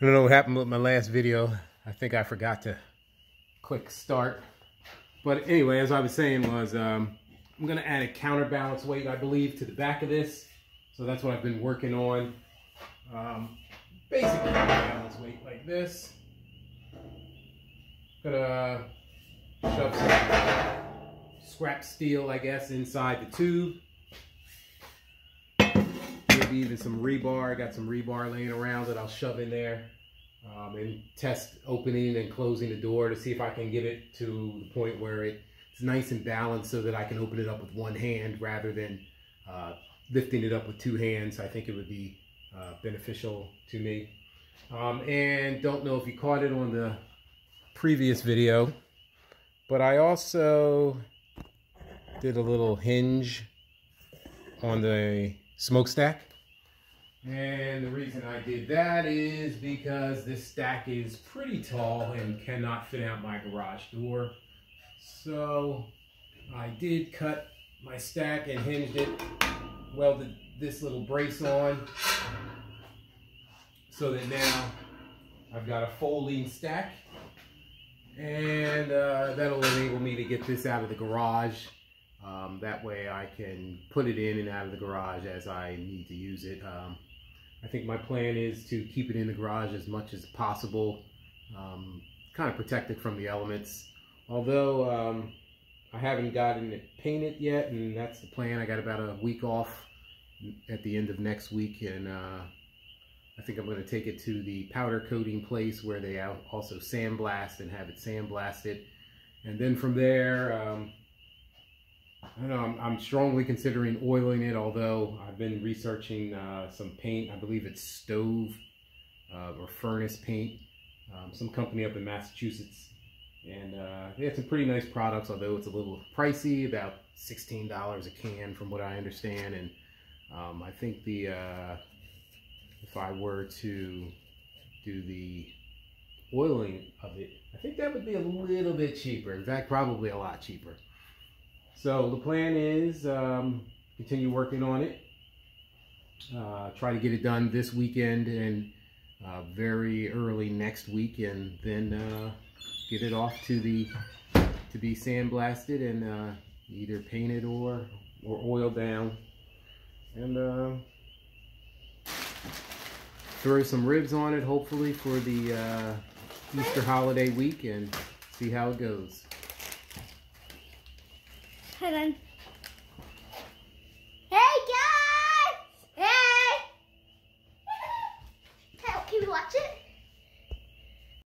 I don't know what happened with my last video. I think I forgot to click start. But anyway, as I was saying was, um, I'm gonna add a counterbalance weight, I believe, to the back of this. So that's what I've been working on. Um, basically, balance weight like this. Gonna shove some scrap steel, I guess, inside the tube. Maybe even some rebar. I got some rebar laying around that I'll shove in there um, and test opening and closing the door to see if I can get it to the point where it's nice and balanced so that I can open it up with one hand rather than uh, lifting it up with two hands. I think it would be uh, beneficial to me. Um, and don't know if you caught it on the previous video, but I also did a little hinge on the smokestack. And the reason I did that is because this stack is pretty tall and cannot fit out my garage door. So I did cut my stack and hinged it, welded this little brace on so that now I've got a folding stack and uh, that'll enable me to get this out of the garage um, that way I can put it in and out of the garage as I need to use it. Um, I think my plan is to keep it in the garage as much as possible, um, kind of protect it from the elements. Although um, I haven't gotten it painted yet, and that's the plan. I got about a week off at the end of next week, and uh, I think I'm going to take it to the powder coating place where they also sandblast and have it sandblasted. And then from there, um, I know, I'm, I'm, strongly considering oiling it, although I've been researching uh, some paint. I believe it's stove uh, or furnace paint, um, some company up in Massachusetts. And uh, they have some pretty nice products, although it's a little pricey, about $16 a can from what I understand. And um, I think the uh, if I were to do the oiling of it, I think that would be a little bit cheaper. In fact, probably a lot cheaper. So the plan is um, continue working on it. Uh, try to get it done this weekend and uh, very early next week, and then uh, get it off to the to be sandblasted and uh, either painted or or oiled down, and uh, throw some ribs on it, hopefully for the uh, Easter holiday week, and see how it goes. Hold on. Hey guys! Hey! Hey, can we watch it?